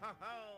ho, ho.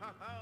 ha ha!